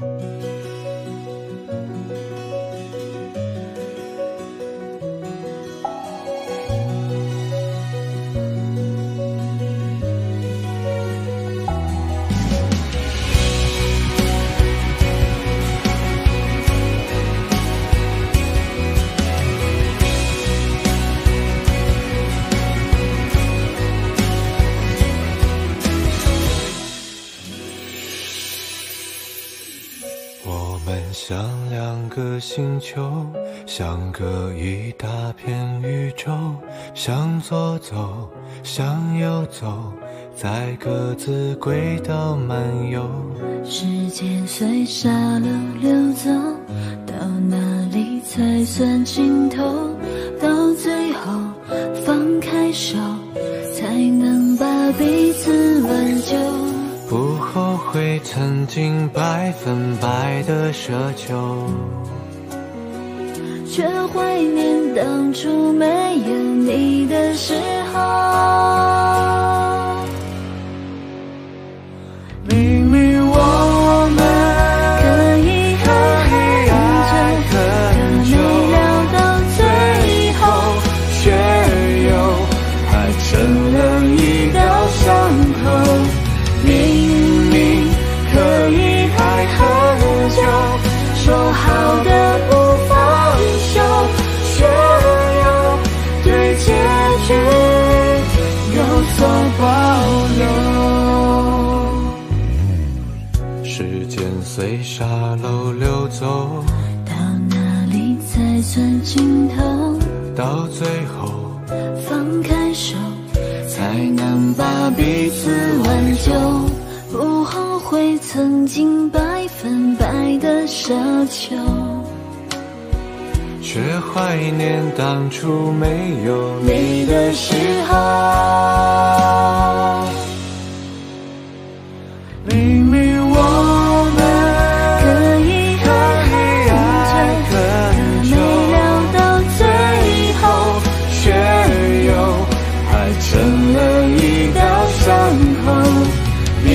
我们像两个星球，相隔一大片宇宙，向左走，向右走，在各自轨道漫游。时间随沙漏流走，到哪里才算尽头？到最后放开手，才能把彼此。后悔曾经百分百的奢求，却怀念当初没有你的时候。明明我们可以很可久，没料到最后，却又还成了一道随沙漏流走，到哪里才算尽头？到最后放开手，才能把彼此挽救，不后悔曾经百分百的奢求。却怀念当初没有你的时候。明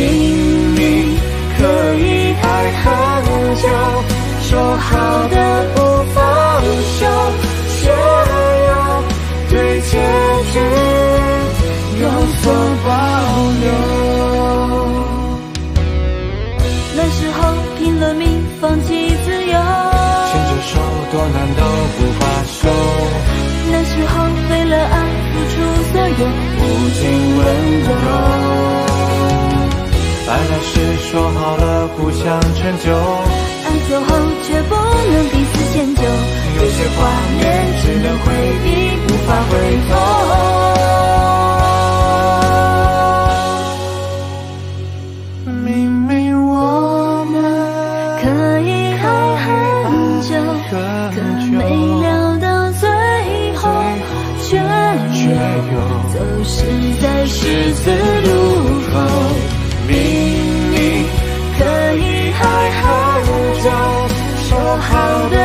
明可以爱很久，说好的不本来时说好了互相成就，爱走后却不能彼此迁就，有些画面只能回忆，无法回头。明明我们可以爱很久，可没聊到最后，却却又又走失在十字路 how